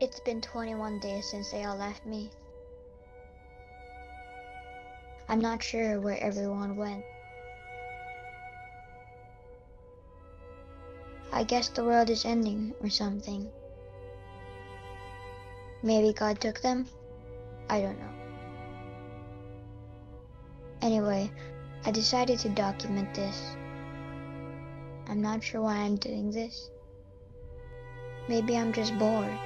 It's been 21 days since they all left me. I'm not sure where everyone went. I guess the world is ending or something. Maybe God took them? I don't know. Anyway, I decided to document this. I'm not sure why I'm doing this. Maybe I'm just bored.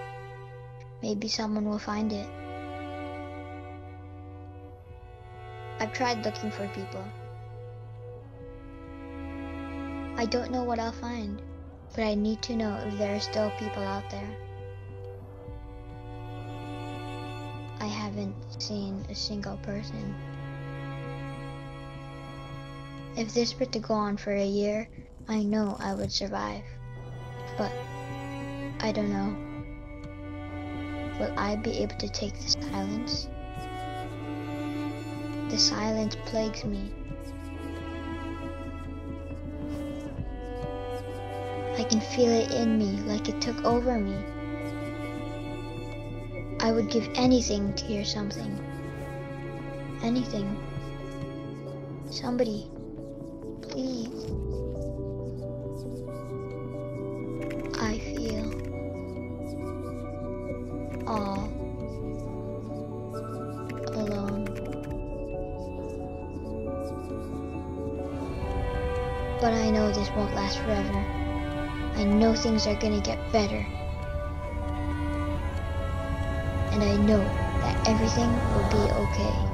Maybe someone will find it. I've tried looking for people. I don't know what I'll find, but I need to know if there are still people out there. I haven't seen a single person. If this were to go on for a year, I know I would survive. But I don't know. Will I be able to take the silence? The silence plagues me. I can feel it in me like it took over me. I would give anything to hear something. Anything. Somebody. All alone. But I know this won't last forever. I know things are gonna get better. And I know that everything will be okay.